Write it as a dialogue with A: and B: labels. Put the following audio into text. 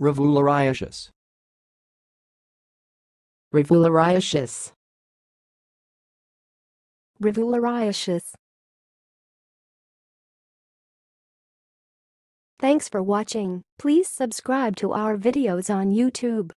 A: Revulariaceous.
B: Revulariaceous.
C: Revulariaceous. Thanks for watching. Please subscribe to our videos on YouTube.